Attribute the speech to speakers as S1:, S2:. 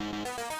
S1: you.